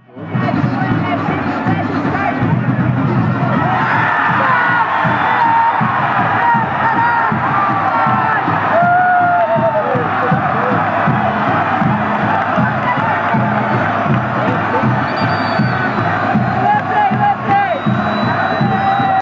Oh,